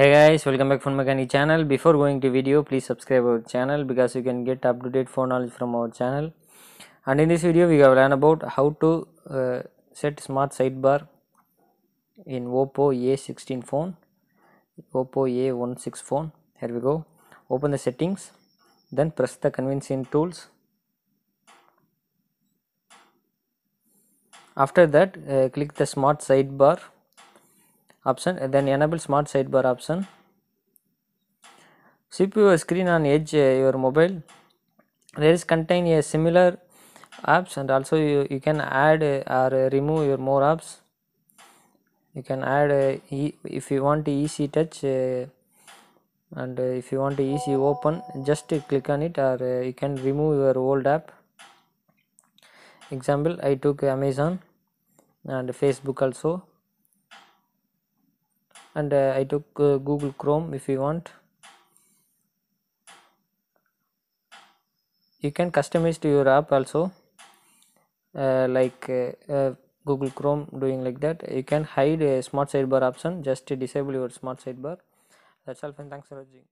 hey guys welcome back Phone Mechanic channel. Before going to video please subscribe our channel because you can get up to date phone knowledge from our channel. And in this video we have learned about how to uh, set smart sidebar in oppo a16 phone oppo a16 phone. Here we go. Open the settings then press the convenience tools. After that uh, click the smart sidebar option then enable smart sidebar option. CPU screen on edge uh, your mobile. There is contain a similar apps and also you, you can add uh, or remove your more apps. You can add uh, if you want easy touch and if you want to easy open just click on it or you can remove your old app. Example i took amazon and facebook also and uh, I took uh, Google Chrome if you want. You can customize to your app also. Uh, like uh, uh, Google Chrome doing like that. You can hide a smart sidebar option. Just disable your smart sidebar. That's all fine thanks for watching